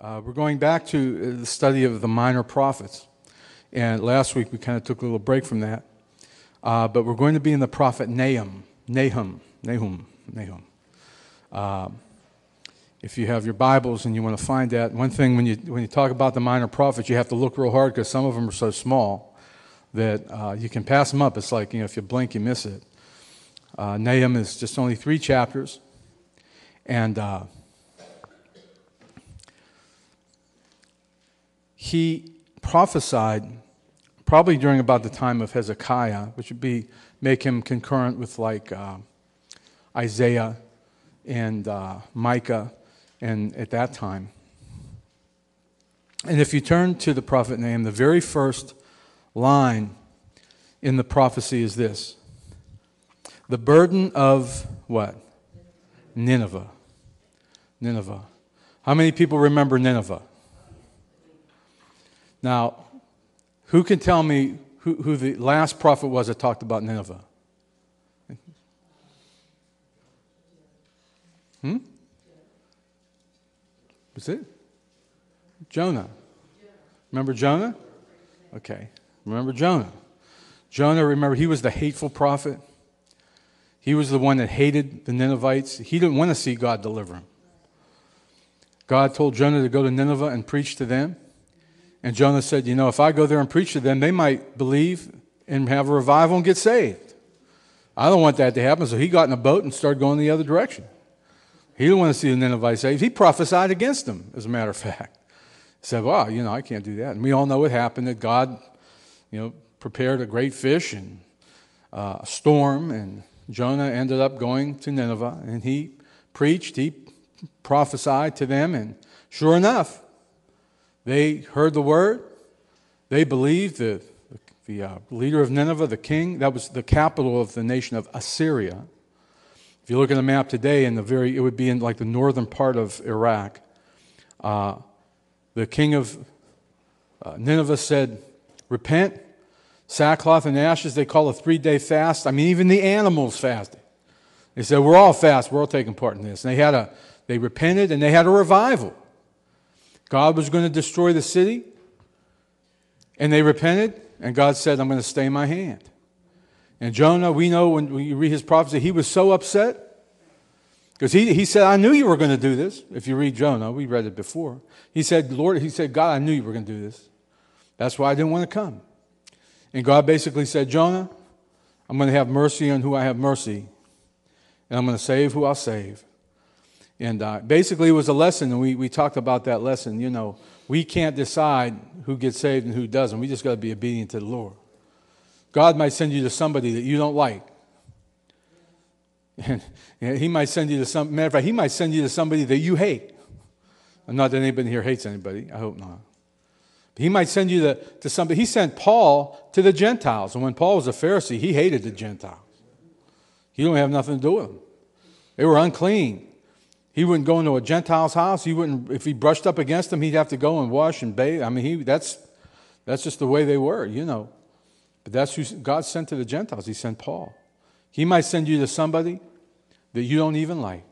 Uh, we're going back to the study of the minor prophets. And last week we kind of took a little break from that. Uh, but we're going to be in the prophet Nahum. Nahum. Nahum. Nahum. Uh, if you have your Bibles and you want to find that, one thing when you, when you talk about the minor prophets, you have to look real hard because some of them are so small that uh, you can pass them up. It's like, you know, if you blink, you miss it. Uh, Nahum is just only three chapters. And he prophesied probably during about the time of Hezekiah, which would be make him concurrent with like uh, Isaiah and uh, Micah, and at that time. And if you turn to the prophet Nahum, the very first line in the prophecy is this the burden of what? Nineveh. Nineveh. How many people remember Nineveh? Now, who can tell me who, who the last prophet was that talked about Nineveh? Hmm? Was it? Jonah. Remember Jonah? Okay. Remember Jonah. Jonah, remember, he was the hateful prophet. He was the one that hated the Ninevites. He didn't want to see God deliver him. God told Jonah to go to Nineveh and preach to them. And Jonah said, You know, if I go there and preach to them, they might believe and have a revival and get saved. I don't want that to happen. So he got in a boat and started going the other direction. He didn't want to see the Ninevites saved. He prophesied against them, as a matter of fact. He said, Well, you know, I can't do that. And we all know what happened that God, you know, prepared a great fish and uh, a storm, and Jonah ended up going to Nineveh, and he preached, he prophesied to them, and sure enough, they heard the word. They believed the, the uh, leader of Nineveh, the king, that was the capital of the nation of Assyria. If you look at the map today, in the very, it would be in like the northern part of Iraq. Uh, the king of uh, Nineveh said, Repent, sackcloth and ashes. They call a three day fast. I mean, even the animals fasted. They said, We're all fast. We're all taking part in this. And they, had a, they repented and they had a revival. God was going to destroy the city. And they repented, and God said, I'm going to stay my hand. And Jonah, we know when we read his prophecy, he was so upset because he, he said, I knew you were going to do this. If you read Jonah, we read it before. He said, Lord, he said, God, I knew you were going to do this. That's why I didn't want to come. And God basically said, Jonah, I'm going to have mercy on who I have mercy, and I'm going to save who I'll save. And uh, basically, it was a lesson, and we, we talked about that lesson. You know, we can't decide who gets saved and who doesn't. We just got to be obedient to the Lord. God might send you to somebody that you don't like. And he might send you to some, matter of fact, he might send you to somebody that you hate. Not that anybody here hates anybody. I hope not. He might send you to, to somebody. He sent Paul to the Gentiles. And when Paul was a Pharisee, he hated the Gentiles. He didn't have nothing to do with them. They were unclean. He wouldn't go into a Gentile's house. He wouldn't, if he brushed up against them, he'd have to go and wash and bathe. I mean, he, that's, that's just the way they were, you know. But that's who God sent to the Gentiles. He sent Paul. He might send you to somebody that you don't even like.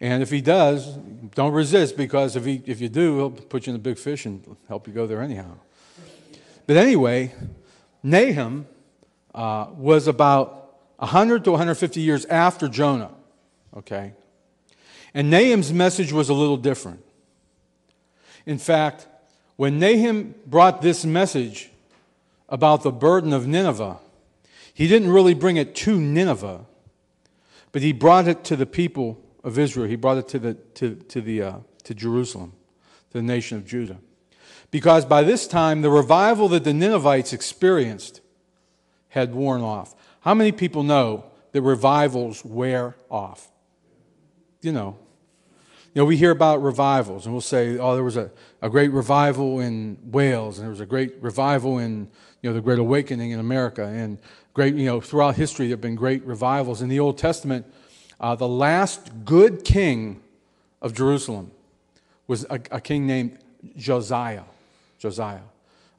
And if he does, don't resist because if, he, if you do, he'll put you in a big fish and help you go there anyhow. But anyway, Nahum uh, was about 100 to 150 years after Jonah. Okay? And Nahum's message was a little different. In fact, when Nahum brought this message about the burden of Nineveh, he didn't really bring it to Nineveh, but he brought it to the people of Israel. He brought it to, the, to, to, the, uh, to Jerusalem, to the nation of Judah. Because by this time, the revival that the Ninevites experienced had worn off. How many people know that revivals wear off? You know, you know, we hear about revivals and we'll say, oh, there was a, a great revival in Wales and there was a great revival in, you know, the Great Awakening in America and great, you know, throughout history there have been great revivals. In the Old Testament, uh, the last good king of Jerusalem was a, a king named Josiah. Josiah.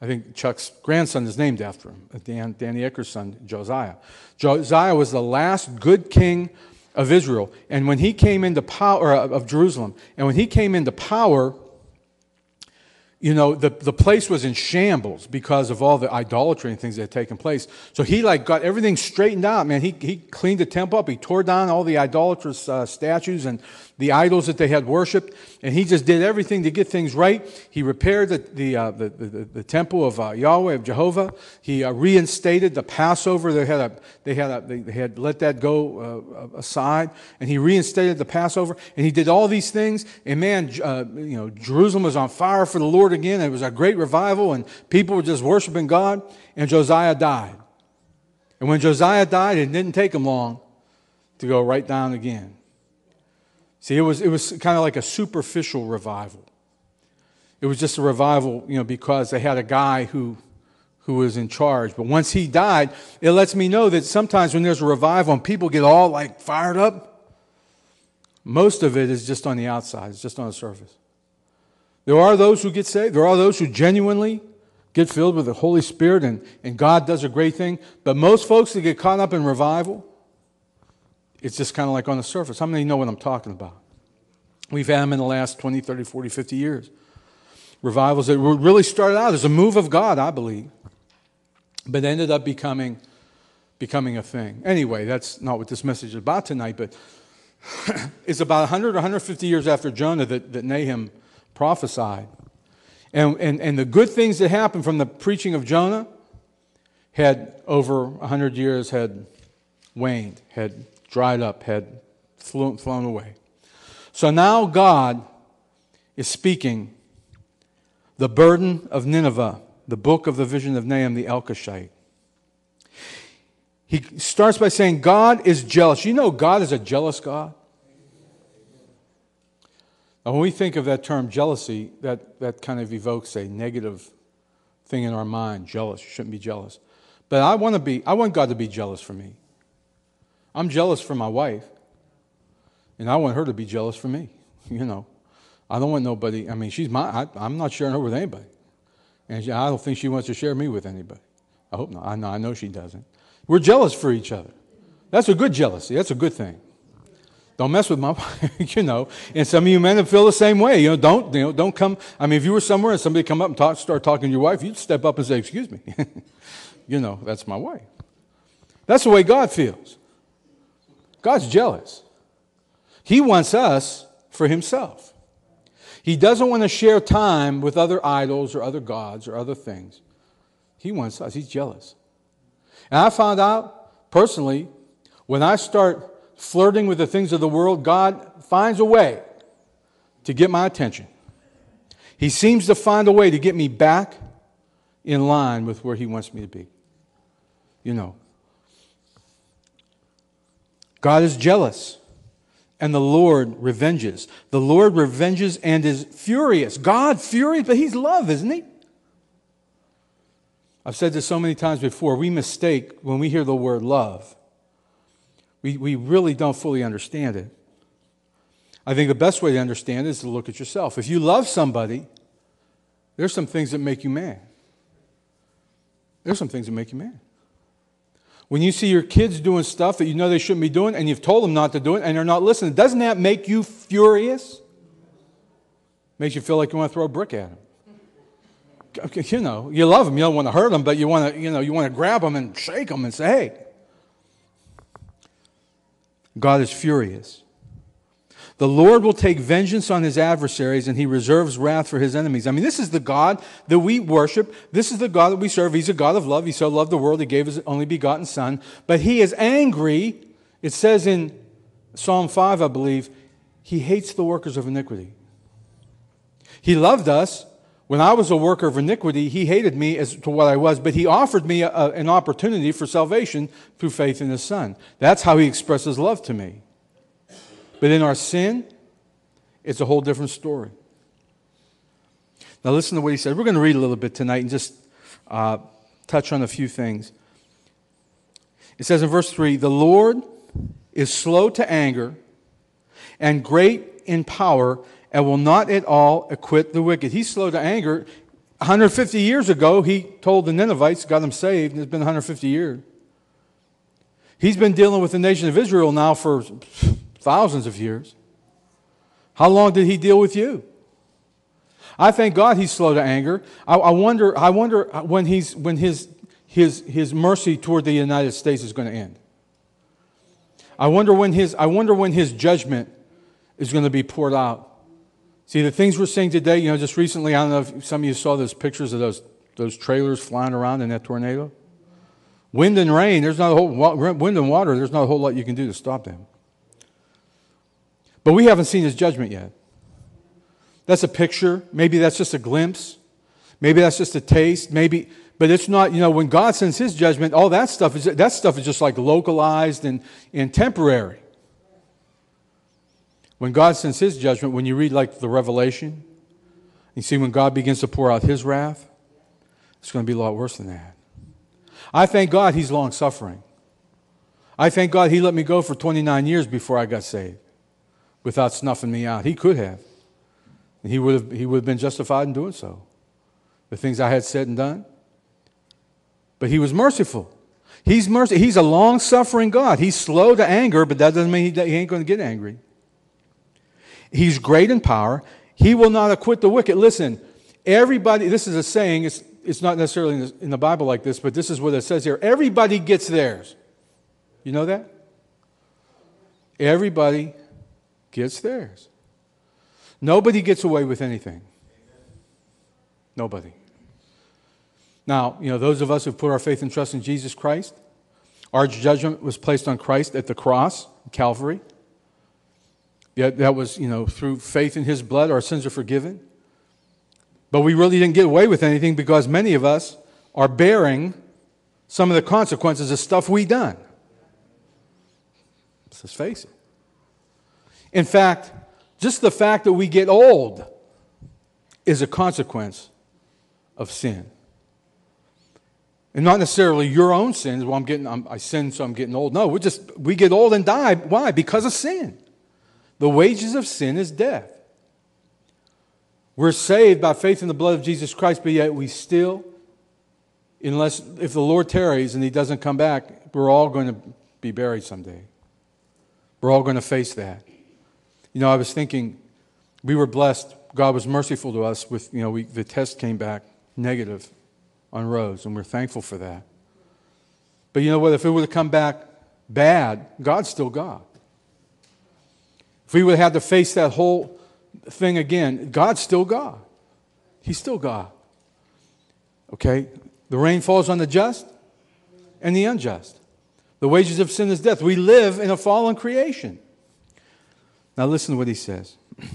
I think Chuck's grandson is named after him, Dan, Danny Ecker's son, Josiah. Josiah was the last good king of Israel. And when he came into power, of Jerusalem, and when he came into power, you know, the, the place was in shambles because of all the idolatry and things that had taken place. So he like got everything straightened out, man. He, he cleaned the temple up. He tore down all the idolatrous uh, statues and the idols that they had worshiped. And he just did everything to get things right. He repaired the, the, uh, the, the, the, temple of uh, Yahweh, of Jehovah. He uh, reinstated the Passover. They had, a, they, had a, they had let that go uh, aside. And he reinstated the Passover. And he did all these things. And man, uh, you know, Jerusalem was on fire for the Lord again. It was a great revival. And people were just worshiping God. And Josiah died. And when Josiah died, it didn't take him long to go right down again. See, it was, it was kind of like a superficial revival. It was just a revival, you know, because they had a guy who, who was in charge. But once he died, it lets me know that sometimes when there's a revival and people get all like fired up, most of it is just on the outside, it's just on the surface. There are those who get saved, there are those who genuinely get filled with the Holy Spirit and, and God does a great thing. But most folks that get caught up in revival, it's just kind of like on the surface. How many know what I'm talking about? We've had them in the last 20, 30, 40, 50 years. Revivals that really started out as a move of God, I believe, but ended up becoming, becoming a thing. Anyway, that's not what this message is about tonight, but it's about 100 or 150 years after Jonah that, that Nahum prophesied. And, and, and the good things that happened from the preaching of Jonah had, over 100 years, had waned, had dried up, had flown, flown away. So now God is speaking the burden of Nineveh, the book of the vision of Nahum the Elkoshite. He starts by saying, God is jealous. You know, God is a jealous God. Now, when we think of that term jealousy, that, that kind of evokes a negative thing in our mind jealous. You shouldn't be jealous. But I want to be, I want God to be jealous for me. I'm jealous for my wife, and I want her to be jealous for me. You know, I don't want nobody. I mean, she's my. I, am not sharing her with anybody, and I don't think she wants to share me with anybody. I hope not. I know. I know she doesn't. We're jealous for each other. That's a good jealousy. That's a good thing. Don't mess with my you know. And some of you men feel the same way. You know, don't you know? Don't come. I mean, if you were somewhere and somebody come up and talk, start talking to your wife, you'd step up and say, "Excuse me." you know, that's my wife. That's the way God feels. God's jealous. He wants us for himself. He doesn't want to share time with other idols or other gods or other things. He wants us. He's jealous. And I found out personally, when I start flirting with the things of the world, God finds a way to get my attention. He seems to find a way to get me back in line with where He wants me to be. You know, God is jealous, and the Lord revenges. The Lord revenges and is furious. God furious, but He's love, isn't He? I've said this so many times before. We mistake when we hear the word love. We, we really don't fully understand it. I think the best way to understand it is to look at yourself. If you love somebody, there's some things that make you mad. There's some things that make you mad. When you see your kids doing stuff that you know they shouldn't be doing and you've told them not to do it and they're not listening, doesn't that make you furious? Makes you feel like you want to throw a brick at them. You know, you love them, you don't want to hurt them, but you want to, you know, you want to grab them and shake them and say, hey. God is furious. The Lord will take vengeance on his adversaries and he reserves wrath for his enemies. I mean, this is the God that we worship. This is the God that we serve. He's a God of love. He so loved the world, he gave his only begotten Son. But he is angry. It says in Psalm 5, I believe, he hates the workers of iniquity. He loved us. When I was a worker of iniquity, he hated me as to what I was, but he offered me a, an opportunity for salvation through faith in his Son. That's how he expresses love to me. But in our sin, it's a whole different story. Now, listen to what he said. We're going to read a little bit tonight and just uh, touch on a few things. It says in verse 3 The Lord is slow to anger and great in power and will not at all acquit the wicked. He's slow to anger. 150 years ago, he told the Ninevites, got them saved, and it's been 150 years. He's been dealing with the nation of Israel now for thousands of years. How long did he deal with you? I thank God he's slow to anger. I, I wonder, I wonder when, he's, when his, his, his mercy toward the United States is going to end. I wonder when his, I wonder when his judgment is going to be poured out. See, the things we're seeing today, you know, just recently, I don't know if some of you saw those pictures of those, those trailers flying around in that tornado. Wind and rain, there's not a whole, wind and water, there's not a whole lot you can do to stop them. But we haven't seen his judgment yet. That's a picture. Maybe that's just a glimpse. Maybe that's just a taste. Maybe, but it's not, you know, when God sends his judgment, all that stuff is, that stuff is just like localized and, and temporary. When God sends his judgment, when you read like the Revelation, you see when God begins to pour out his wrath, it's going to be a lot worse than that. I thank God he's long suffering. I thank God he let me go for 29 years before I got saved without snuffing me out. He could have. He would have, he would have been justified in doing so. The things I had said and done. But he was merciful. He's mercy. He's a long suffering God. He's slow to anger, but that doesn't mean he, he ain't going to get angry. He's great in power. He will not acquit the wicked. Listen, everybody, this is a saying, it's, it's not necessarily in the, in the Bible like this, but this is what it says here. Everybody gets theirs. You know that? Everybody gets theirs. Nobody gets away with anything. Nobody. Now, you know, those of us who put our faith and trust in Jesus Christ, our judgment was placed on Christ at the cross, Calvary. That was, you know, through faith in his blood, our sins are forgiven. But we really didn't get away with anything because many of us are bearing some of the consequences of stuff we done. Let's face it. In fact, just the fact that we get old is a consequence of sin. And not necessarily your own sins. Well, I'm getting, I'm, I sin, so I'm getting old. No, we just, we get old and die. Why? Because of sin. The wages of sin is death. We're saved by faith in the blood of Jesus Christ, but yet we still, unless, if the Lord tarries and he doesn't come back, we're all going to be buried someday. We're all going to face that. You know, I was thinking we were blessed. God was merciful to us with, you know, we, the test came back negative on Rose, and we're thankful for that. But you know what? If it would have come back bad, God's still God. If we would have to face that whole thing again, God's still God. He's still God. Okay? The rain falls on the just and the unjust. The wages of sin is death. We live in a fallen creation. Now, listen to what he says.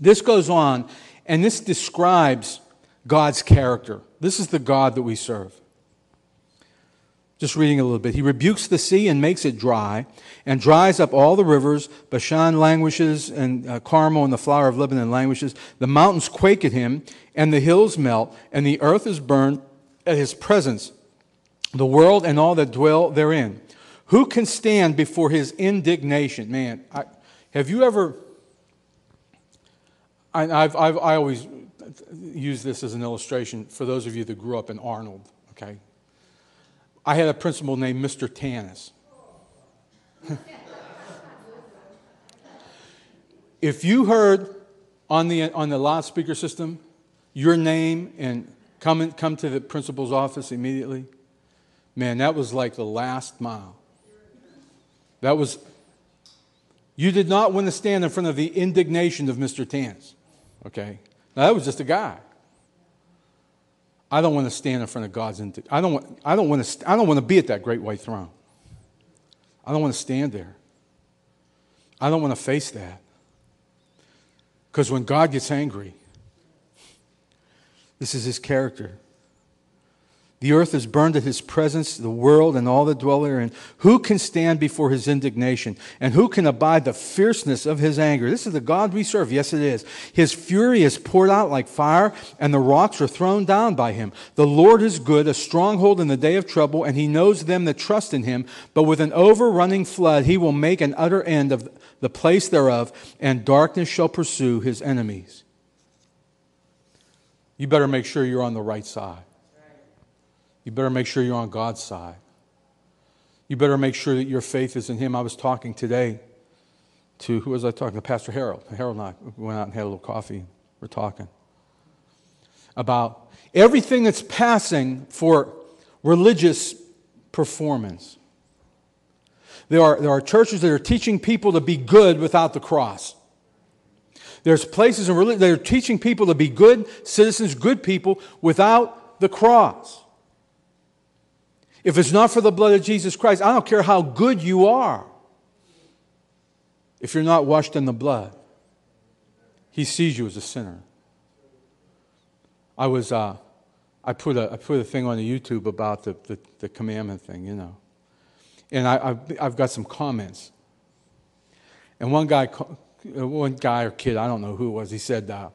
This goes on, and this describes God's character. This is the God that we serve. Just reading a little bit. He rebukes the sea and makes it dry, and dries up all the rivers. Bashan languishes, and uh, Carmel and the flower of Lebanon languishes. The mountains quake at him, and the hills melt, and the earth is burned at his presence, the world and all that dwell therein. Who can stand before his indignation? Man, I, have you ever, I, I've, I've, I always use this as an illustration for those of you that grew up in Arnold, okay? I had a principal named Mr. Tanis. if you heard on the, on the loudspeaker system your name and come, in, come to the principal's office immediately, man, that was like the last mile. That was you did not want to stand in front of the indignation of Mr. Tans. Okay? Now, that was just a guy. I don't want to stand in front of God's. I don't want, I don't want to, I don't want to be at that great white throne. I don't want to stand there. I don't want to face that. Because when God gets angry, this is his character. The earth is burned at his presence, the world and all that dwell therein. Who can stand before his indignation? And who can abide the fierceness of his anger? This is the God we serve. Yes, it is. His fury is poured out like fire, and the rocks are thrown down by him. The Lord is good, a stronghold in the day of trouble, and he knows them that trust in him. But with an overrunning flood, he will make an utter end of the place thereof, and darkness shall pursue his enemies. You better make sure you're on the right side you better make sure you're on God's side. You better make sure that your faith is in Him. I was talking today to, who was I talking to? Pastor Harold. Harold and I went out and had a little coffee. We're talking about everything that's passing for religious performance. There are, there are churches that are teaching people to be good without the cross. There's places in religion that are teaching people to be good citizens, good people, without the cross. If it's not for the blood of Jesus Christ, I don't care how good you are. If you're not washed in the blood, He sees you as a sinner. I was, uh, I put a, I put a thing on the YouTube about the, the, the commandment thing, you know. And I, I've, I've got some comments. And one guy, one guy or kid, I don't know who it was, he said, uh,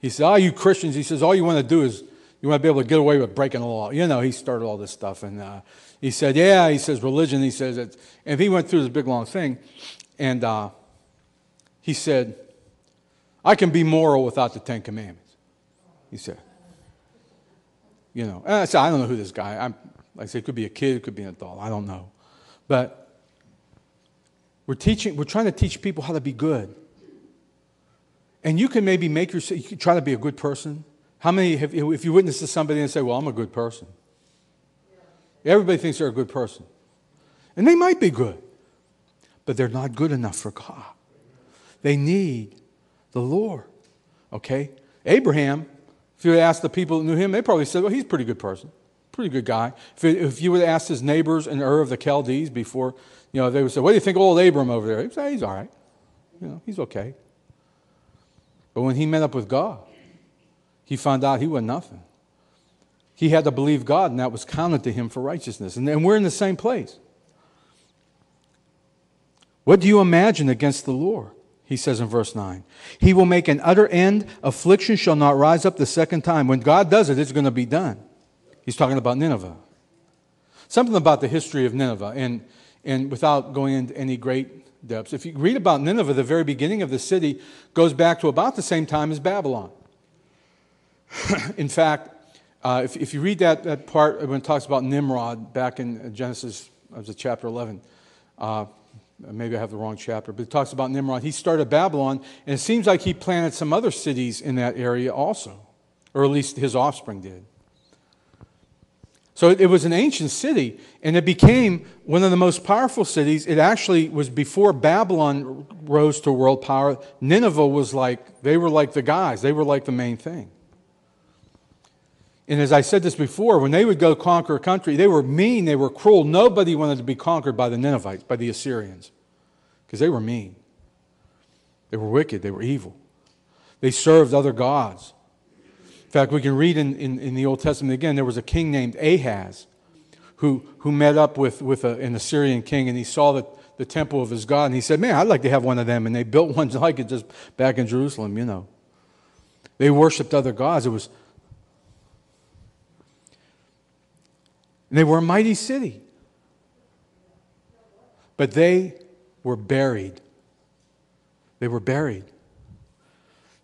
he said, all you Christians, he says, all you want to do is you want to be able to get away with breaking the law. You know, he started all this stuff. And uh, he said, yeah, he says, religion, he says, it's, and he went through this big long thing. And uh, he said, I can be moral without the Ten Commandments. He said, you know, I said, I don't know who this guy, I'm, like I said, it could be a kid, it could be an adult, I don't know. But we're teaching, we're trying to teach people how to be good. And you can maybe make yourself, you can try to be a good person. How many, have, if you witness to somebody and say, well, I'm a good person. Everybody thinks they're a good person. And they might be good, but they're not good enough for God. They need the Lord. Okay? Abraham, if you asked the people that knew him, they probably said, well, he's a pretty good person. Pretty good guy. If, if you would have asked his neighbors in Ur of the Chaldees before, you know, they would say, what do you think of old Abram over there? He'd say, he's all right. You know, he's okay. But when he met up with God, he found out he was nothing. He had to believe God, and that was counted to him for righteousness. And, and we're in the same place. What do you imagine against the Lord? He says in verse 9. He will make an utter end. Affliction shall not rise up the second time. When God does it, it's going to be done. He's talking about Nineveh. Something about the history of Nineveh, and, and without going into any great depths, if you read about Nineveh, the very beginning of the city goes back to about the same time as Babylon. in fact, uh, if, if you read that, that part when it talks about Nimrod back in Genesis, the chapter 11, uh, maybe I have the wrong chapter, but it talks about Nimrod. He started Babylon, and it seems like he planted some other cities in that area also, or at least his offspring did. So it was an ancient city, and it became one of the most powerful cities. It actually was before Babylon rose to world power. Nineveh was like, they were like the guys, they were like the main thing. And as I said this before, when they would go conquer a country, they were mean, they were cruel. Nobody wanted to be conquered by the Ninevites, by the Assyrians, because they were mean. They were wicked, they were evil. They served other gods. In fact, we can read in, in, in, the Old Testament again, there was a king named Ahaz who, who met up with, with a, an Assyrian king and he saw the, the temple of his God and he said, Man, I'd like to have one of them. And they built one like it just back in Jerusalem, you know. They worshiped other gods. It was. They were a mighty city. But they were buried. They were buried.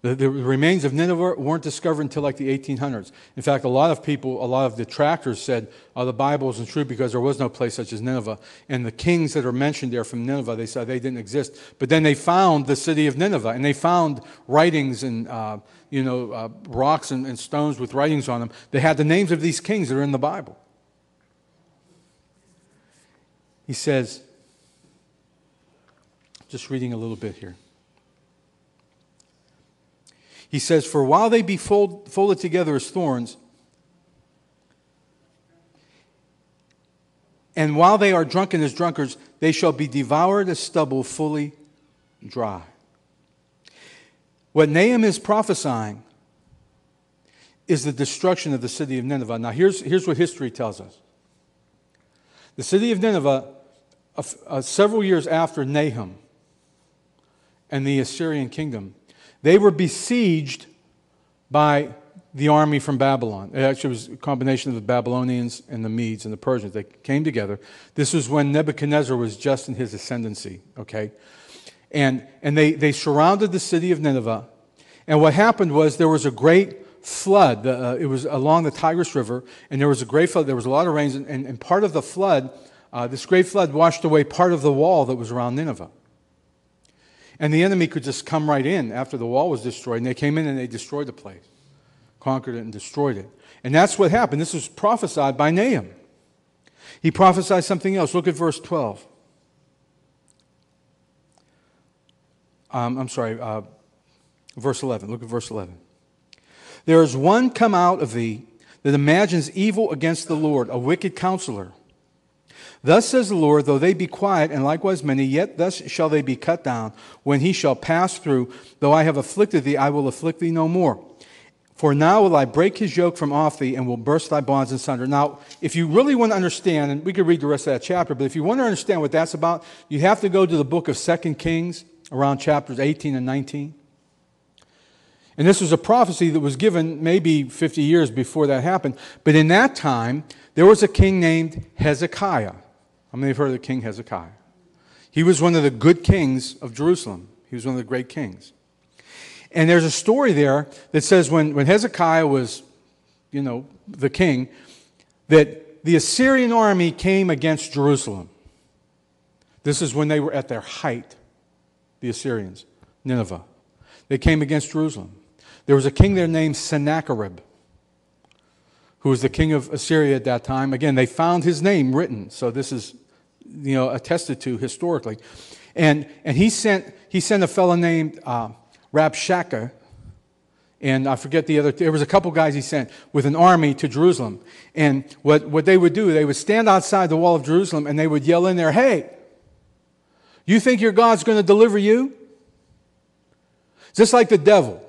The, the, remains of Nineveh weren't discovered until like the 1800s. In fact, a lot of people, a lot of detractors said oh, the Bible isn't true because there was no place such as Nineveh. And the kings that are mentioned there from Nineveh, they said they didn't exist. But then they found the city of Nineveh, and they found writings and uh, you know uh, rocks and, and stones with writings on them. They had the names of these kings that are in the Bible. He says, just reading a little bit here. He says, For while they be fold, folded together as thorns, and while they are drunken as drunkards, they shall be devoured as stubble, fully dry. What Nahum is prophesying is the destruction of the city of Nineveh. Now, here's, here's what history tells us the city of Nineveh, several years after Nahum and the Assyrian kingdom, they were besieged by the army from Babylon. It actually was a combination of the Babylonians and the Medes and the Persians. They came together. This was when Nebuchadnezzar was just in his ascendancy, okay? And, and they, they surrounded the city of Nineveh. And what happened was there was a great flood. Uh, it was along the Tigris River, and there was a great flood. There was a lot of rains, and, and, and part of the flood, uh, this great flood washed away part of the wall that was around Nineveh. And the enemy could just come right in after the wall was destroyed. And they came in and they destroyed the place, conquered it and destroyed it. And that's what happened. This was prophesied by Nahum. He prophesied something else. Look at verse 12. Um, I'm sorry, uh, verse 11. Look at verse 11. There is one come out of thee that imagines evil against the Lord, a wicked counselor. Thus says the Lord, though they be quiet, and likewise many, yet thus shall they be cut down. When he shall pass through, though I have afflicted thee, I will afflict thee no more. For now will I break his yoke from off thee, and will burst thy bonds asunder. Now, if you really want to understand, and we could read the rest of that chapter, but if you want to understand what that's about, you have to go to the book of Second Kings, around chapters 18 and 19. And this was a prophecy that was given maybe 50 years before that happened. But in that time, there was a king named Hezekiah. How many have heard of the king Hezekiah? He was one of the good kings of Jerusalem. He was one of the great kings. And there's a story there that says when, when Hezekiah was, you know, the king, that the Assyrian army came against Jerusalem. This is when they were at their height, the Assyrians, Nineveh. They came against Jerusalem. There was a king there named Sennacherib, who was the king of Assyria at that time. Again, they found his name written, so this is you know, attested to historically. And, and he, sent, he sent a fellow named uh, Rabshakeh, and I forget the other, there was a couple guys he sent with an army to Jerusalem. And what, what they would do, they would stand outside the wall of Jerusalem and they would yell in there, Hey, you think your God's going to deliver you? Just like the devil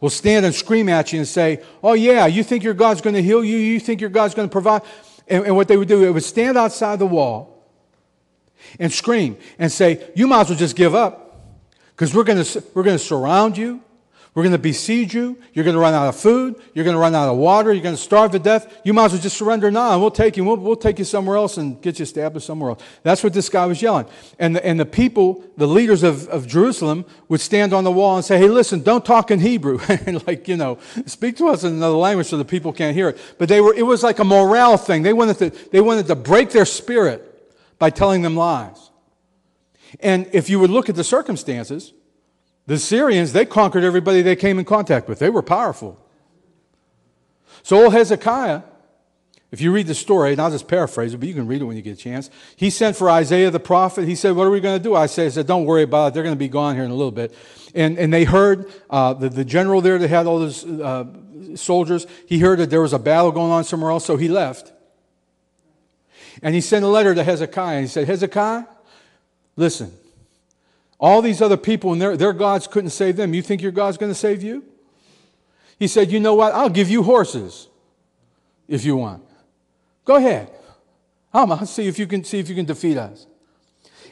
will stand and scream at you and say, Oh, yeah, you think your God's going to heal you? You think your God's going to provide? And, and what they would do, they would stand outside the wall and scream and say, You might as well just give up because we're going to, we're going to surround you. We're going to besiege you. You're going to run out of food. You're going to run out of water. You're going to starve to death. You might as well just surrender now, and we'll take you. We'll, we'll take you somewhere else and get you established somewhere else. That's what this guy was yelling. And the, and the people, the leaders of, of Jerusalem, would stand on the wall and say, "Hey, listen, don't talk in Hebrew. like you know, speak to us in another language so the people can't hear it." But they were. It was like a morale thing. They wanted to. They wanted to break their spirit by telling them lies. And if you would look at the circumstances, the Syrians, they conquered everybody they came in contact with. They were powerful. So old Hezekiah, if you read the story, and I'll just paraphrase it, but you can read it when you get a chance. He sent for Isaiah the prophet. He said, What are we going to do? I said, Don't worry about it. They're going to be gone here in a little bit. And, and they heard uh, the, the general there that had all those uh, soldiers, he heard that there was a battle going on somewhere else, so he left. And he sent a letter to Hezekiah. He said, Hezekiah, listen, all these other people and their, their gods couldn't save them. You think your God's going to save you? He said, You know what? I'll give you horses if you want. Go ahead. I'll see if you can see if you can defeat us.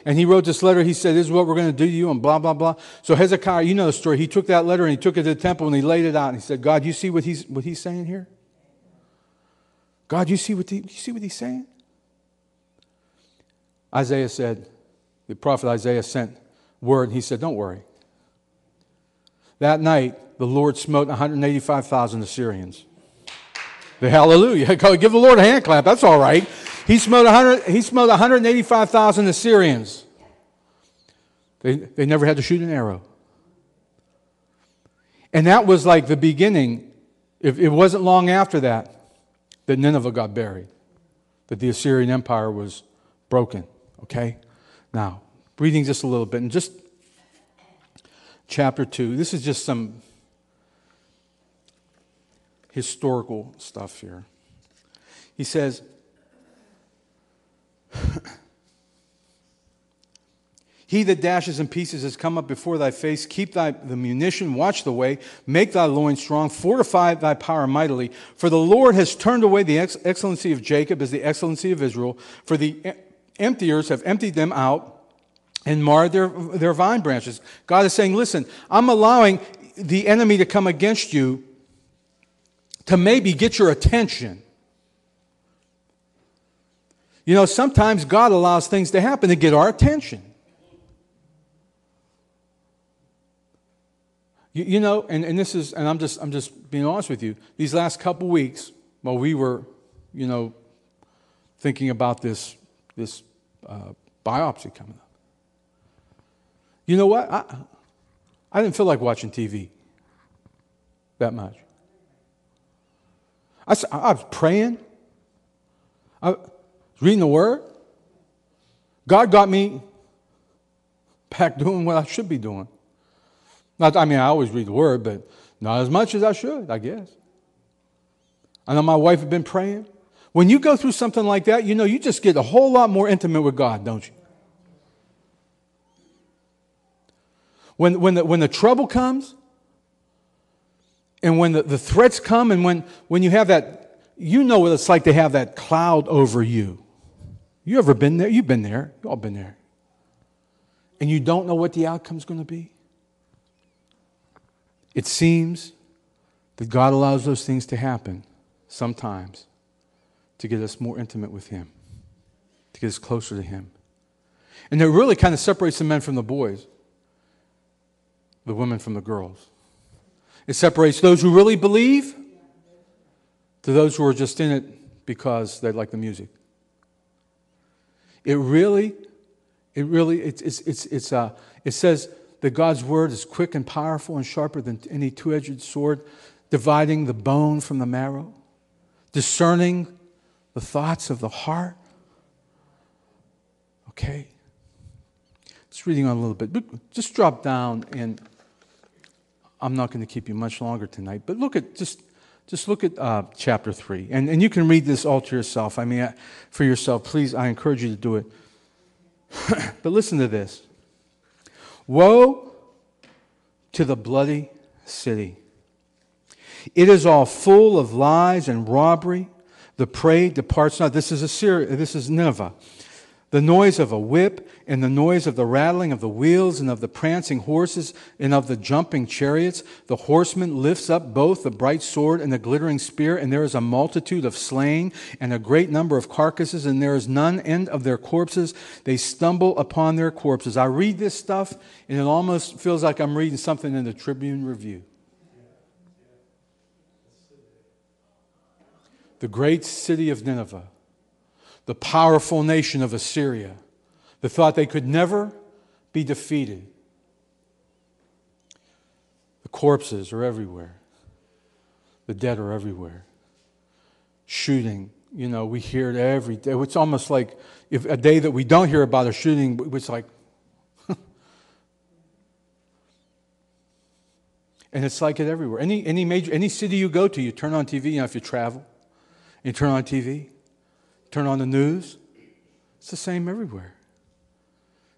And he wrote this letter. He said, This is what we're going to do to you, and blah, blah, blah. So Hezekiah, you know the story. He took that letter and he took it to the temple and he laid it out. And he said, God, you see what he's, what he's saying here? God, you see what, you see what he's saying? Isaiah said, the prophet Isaiah sent word. And he said, Don't worry. That night, the Lord smote 185,000 Assyrians. The hallelujah. Give the Lord a hand clap. That's all right. He smote, 100, he smote 185,000 Assyrians. They, they never had to shoot an arrow. And that was like the beginning. If it wasn't long after that that Nineveh got buried, that the Assyrian Empire was broken. Okay? Now, reading just a little bit, and just chapter 2. This is just some historical stuff here. He says, He that dashes in pieces has come up before thy face. Keep thy the munition, watch the way, make thy loins strong, fortify thy power mightily. For the Lord has turned away the ex- excellency of Jacob as the excellency of Israel. For the emptiers have emptied them out and mar their, their vine branches. God is saying, listen, I'm allowing the enemy to come against you to maybe get your attention. You know, sometimes God allows things to happen to get our attention. You, you know, and, and this is, and I'm just, I'm just being honest with you, these last couple weeks, while we were, you know, thinking about this, this uh, biopsy coming up, You know what? I, I didn't feel like watching TV that much. I, I was praying, I was reading the Word. God got me back doing what I should be doing. Not, I mean, I always read the Word, but not as much as I should, I guess. I know my wife had been praying. When you go through something like that, you know, you just get a whole lot more intimate with God, don't you? When, when, the, when the trouble comes, and when the, the threats come, and when, when you have that, you know what it's like to have that cloud over you. You ever been there? You've been there. You've all been there. And you don't know what the outcome's going to be. It seems that God allows those things to happen sometimes to get us more intimate with Him, to get us closer to Him. And it really kind of separates the men from the boys, the women from the girls. It separates those who really believe to those who are just in it because they like the music. It really, it really, it's, it's, it's, it's uh, it says that God's word is quick and powerful and sharper than any two edged sword, dividing the bone from the marrow, discerning the thoughts of the heart. Okay? Just reading on a little bit. Just drop down, and I'm not going to keep you much longer tonight, but look at just. Just look at uh, chapter 3. And, and you can read this all to yourself. I mean, uh, for yourself, please, I encourage you to do it. but listen to this Woe to the bloody city! It is all full of lies and robbery. The prey departs not. This is Assyria, this is Nineveh. The noise of a whip and the noise of the rattling of the wheels and of the prancing horses and of the jumping chariots. The horseman lifts up both the bright sword and the glittering spear, and there is a multitude of slain and a great number of carcasses, and there is none end of their corpses. They stumble upon their corpses. I read this stuff, and it almost feels like I'm reading something in the Tribune Review. the great city of Nineveh, the powerful nation of Assyria, that thought they could never be defeated. The corpses are everywhere, the dead are everywhere. Shooting, you know, we hear it every day. It's almost like if a day that we don't hear about a shooting, it's like, and it's like it everywhere. Any, any major, any city you go to, you turn on TV, you know, if you travel, you turn on TV, turn on the news, it's the same everywhere.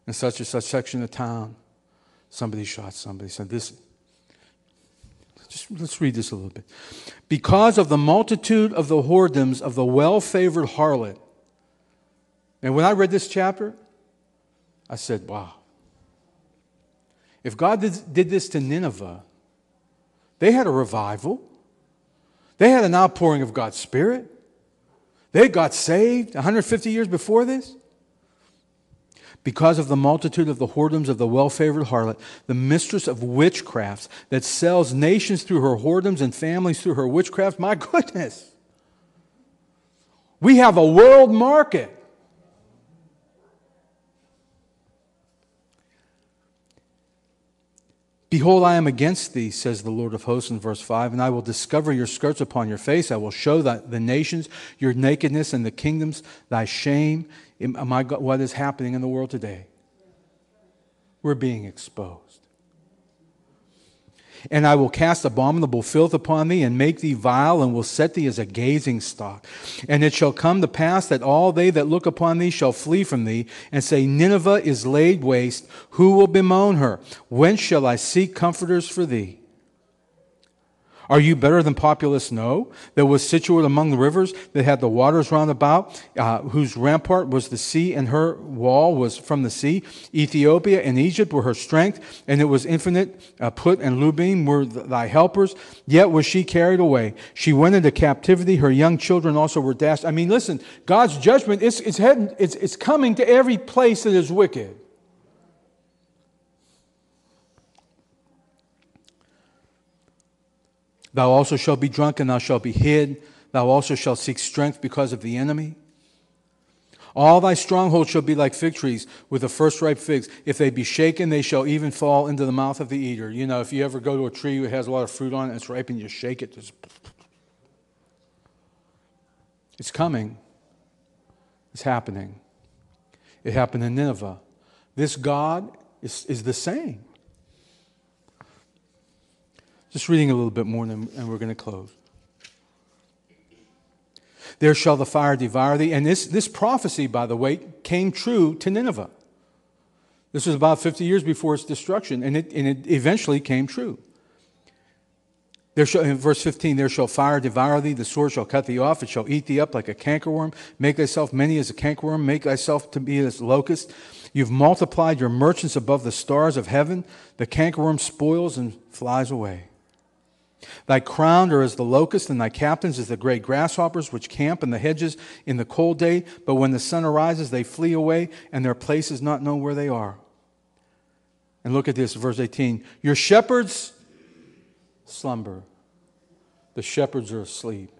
In such and such section of town, somebody shot somebody. Said this. Just let's read this a little bit. Because of the multitude of the whoredoms of the well favored harlot. And when I read this chapter, I said, wow. If God did this to Nineveh, they had a revival. They had an outpouring of God's Spirit. They got saved 150 years before this. Because of the multitude of the whoredoms of the well favored harlot, the mistress of witchcrafts that sells nations through her whoredoms and families through her witchcraft. My goodness. We have a world market. Behold, I am against thee, says the Lord of hosts in verse 5, and I will discover your skirts upon your face. I will show that the nations your nakedness and the kingdoms thy shame. My God, what is happening in the world today? We're being exposed. And I will cast abominable filth upon thee, and make thee vile, and will set thee as a gazing stock. And it shall come to pass that all they that look upon thee shall flee from thee, and say, Nineveh is laid waste. Who will bemoan her? Whence shall I seek comforters for thee? Are you better than populous No, that was situate among the rivers, that had the waters round about, uh, whose rampart was the sea, and her wall was from the sea? Ethiopia and Egypt were her strength, and it was infinite. Uh, Put and Lubim were thy helpers. Yet was she carried away. She went into captivity. Her young children also were dashed. I mean, listen, God's judgment is it's, heading, it's, it's coming to every place that is wicked. Thou also shalt be drunk, and thou shalt be hid. Thou also shalt seek strength because of the enemy. All thy strongholds shall be like fig trees with the first ripe figs. If they be shaken, they shall even fall into the mouth of the eater. You know, if you ever go to a tree that has a lot of fruit on it and it's ripe and you shake it, it's coming. It's happening. It happened in Nineveh. This God is, is the same. Just reading a little bit more and, we're going to close. There shall the fire devour thee. And this, this prophecy, by the way, came true to Nineveh. This was about 50 years before its destruction, and it, and it eventually came true. There shall, in verse 15, there shall fire devour thee, the sword shall cut thee off, it shall eat thee up like a cankerworm. Make thyself many as a cankerworm, make thyself to be as locust. You've multiplied your merchants above the stars of heaven. The cankerworm spoils and flies away. Thy crown are as the locust, and thy captains as the great grasshoppers which camp in the hedges in the cold day. But when the sun arises, they flee away, and their place is not known where they are. And look at this, verse 18. Your shepherds slumber, the shepherds are asleep.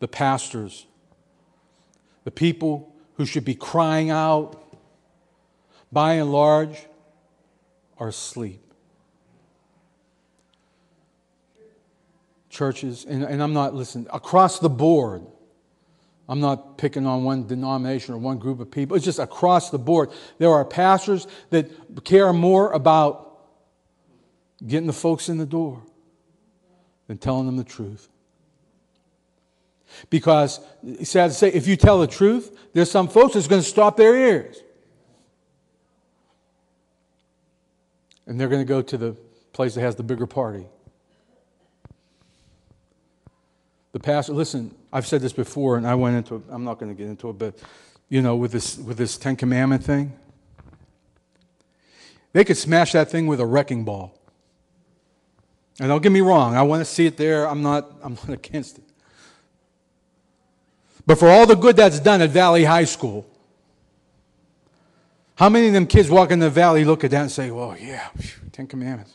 The pastors, the people who should be crying out, by and large, are asleep. Churches, and, and I'm not, listen, across the board, I'm not picking on one denomination or one group of people. It's just across the board. There are pastors that care more about getting the folks in the door than telling them the truth. Because, sad to say, if you tell the truth, there's some folks that's going to stop their ears. And they're going to go to the place that has the bigger party. The pastor, listen, I've said this before, and I went into I'm not going to get into it, but you know, with this with this Ten Commandment thing, they could smash that thing with a wrecking ball. And don't get me wrong, I want to see it there. I'm not I'm not against it. But for all the good that's done at Valley High School, how many of them kids walk in the valley look at that and say, Well, yeah, Ten Commandments.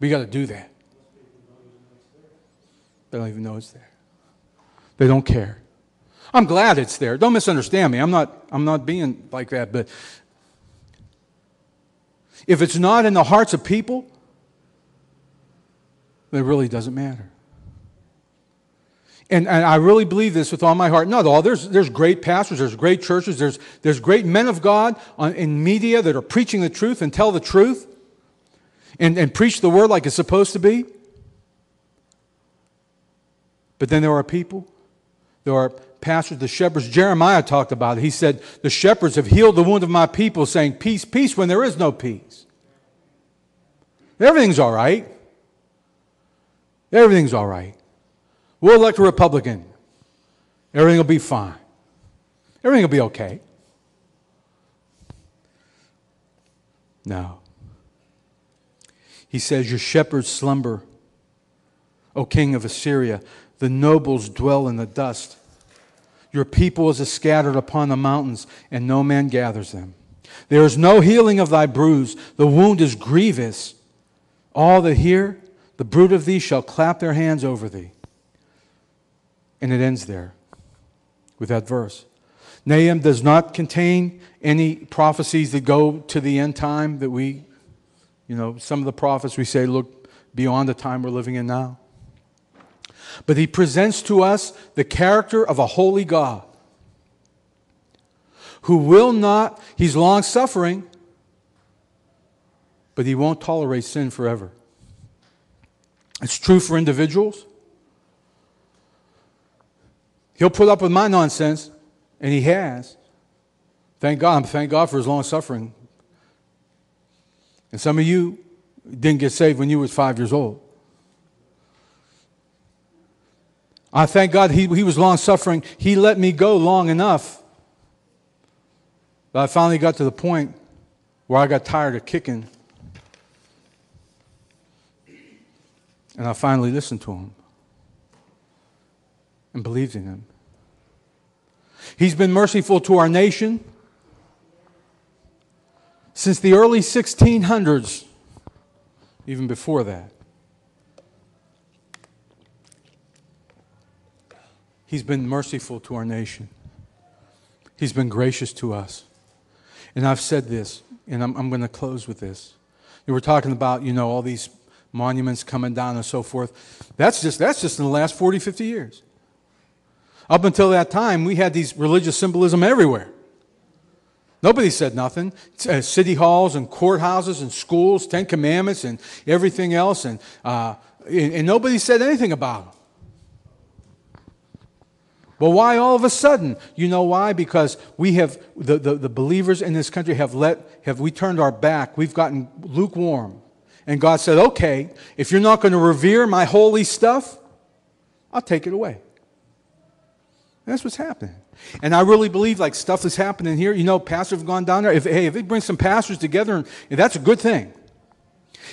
We got to do that. They don't even know it's there. They don't care. I'm glad it's there. Don't misunderstand me. I'm not, I'm not being like that, but if it's not in the hearts of people, it really doesn't matter. And, and I really believe this with all my heart. Not all. There's, there's great pastors, there's great churches, there's, there's great men of God on, in media that are preaching the truth and tell the truth and, and preach the word like it's supposed to be. But then there are people are pastors, the shepherds. Jeremiah talked about it. He said, The shepherds have healed the wound of my people, saying, Peace, peace, when there is no peace. Everything's all right. Everything's all right. We'll elect a Republican. Everything will be fine. Everything will be okay. No. He says, Your shepherds slumber, O king of Assyria. The nobles dwell in the dust. Your people is scattered upon the mountains, and no man gathers them. There is no healing of thy bruise. The wound is grievous. All that hear the brood of thee shall clap their hands over thee. And it ends there with that verse. Nahum does not contain any prophecies that go to the end time that we, you know, some of the prophets we say look beyond the time we're living in now. But he presents to us the character of a holy God who will not, he's long suffering, but he won't tolerate sin forever. It's true for individuals. He'll put up with my nonsense, and he has. Thank God. Thank God for his long suffering. And some of you didn't get saved when you was five years old. I thank God he, he was long suffering. He let me go long enough. But I finally got to the point where I got tired of kicking. And I finally listened to him and believed in him. He's been merciful to our nation since the early 1600s, even before that. He's been merciful to our nation. He's been gracious to us. And I've said this, and I'm, I'm going to close with this. You were talking about, you know, all these monuments coming down and so forth. That's just, that's just in the last 40, 50 years. Up until that time, we had these religious symbolism everywhere. Nobody said nothing. Uh, city halls and courthouses and schools, Ten Commandments and everything else, and, uh, and, and nobody said anything about them. But why all of a sudden? You know why? Because we have, the, the, the, believers in this country have let, have we turned our back. We've gotten lukewarm. And God said, okay, if you're not going to revere my holy stuff, I'll take it away. And that's what's happening. And I really believe like stuff is happening here. You know, pastors have gone down there. If, hey, if it brings some pastors together, and, that's a good thing.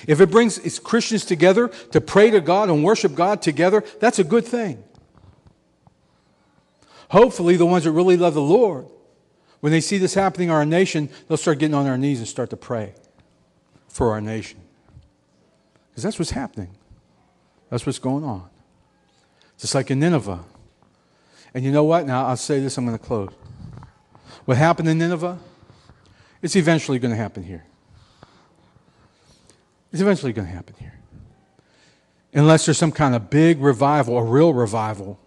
If it brings Christians together to pray to God and worship God together, that's a good thing. Hopefully, the ones that really love the Lord, when they see this happening in our nation, they'll start getting on their knees and start to pray for our nation. Because that's what's happening. That's what's going on. Just like in Nineveh. And you know what? Now, I'll say this, I'm going to close. What happened in Nineveh, it's eventually going to happen here. It's eventually going to happen here. Unless there's some kind of big revival, a real revival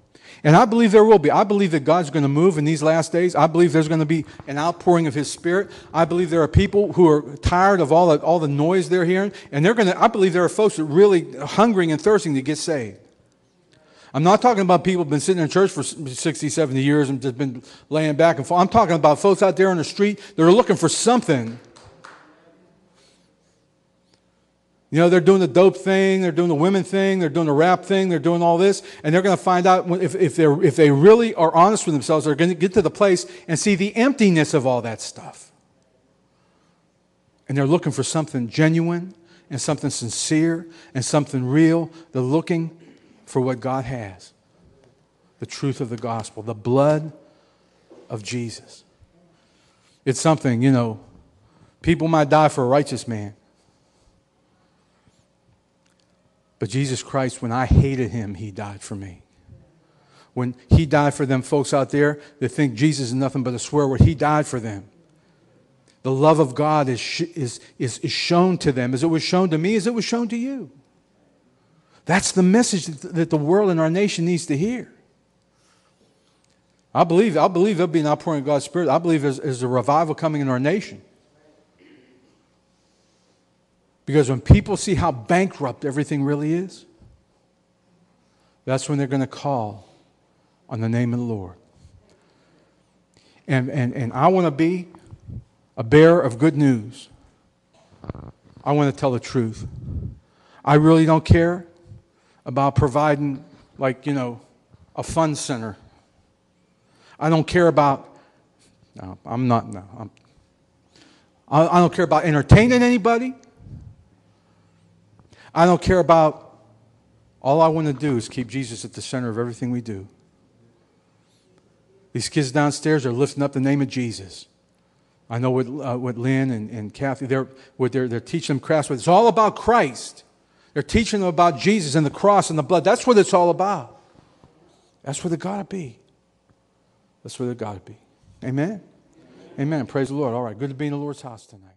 and I believe there will be. I believe that God's going to move in these last days. I believe there's going to be an outpouring of His Spirit. I believe there are people who are tired of all the, all the noise they're hearing. And they're going to, I believe there are folks that are really hungering and thirsting to get saved. I'm not talking about people who've been sitting in church for 60, 70 years and just been laying back and forth. I'm talking about folks out there on the street that are looking for something You know, they're doing the dope thing, they're doing the women thing, they're doing the rap thing, they're doing all this, and they're going to find out if, if, they're, if they really are honest with themselves, they're going to get to the place and see the emptiness of all that stuff. And they're looking for something genuine and something sincere and something real. They're looking for what God has the truth of the gospel, the blood of Jesus. It's something, you know, people might die for a righteous man. But Jesus Christ, when I hated him, he died for me. When he died for them folks out there that think Jesus is nothing but a swear word, he died for them. The love of God is, is, is, is shown to them as it was shown to me, as it was shown to you. That's the message that the world and our nation needs to hear. I believe, I believe there'll be an outpouring of God's Spirit. I believe there's, there's a revival coming in our nation. Because when people see how bankrupt everything really is, that's when they're going to call on the name of the Lord. And, and, and I want to be a bearer of good news. I want to tell the truth. I really don't care about providing, like, you know, a fun center. I don't care about, no, I'm not, no. I'm, I don't care about entertaining anybody. I don't care about, all I want to do is keep Jesus at the center of everything we do. These kids downstairs are lifting up the name of Jesus. I know what, uh, what Lynn and, and Kathy, they're, what they're, they're teaching them crafts. It's all about Christ. They're teaching them about Jesus and the cross and the blood. That's what it's all about. That's where they got to be. That's where they got to be. Amen? Amen. Praise the Lord. All right. Good to be in the Lord's house tonight.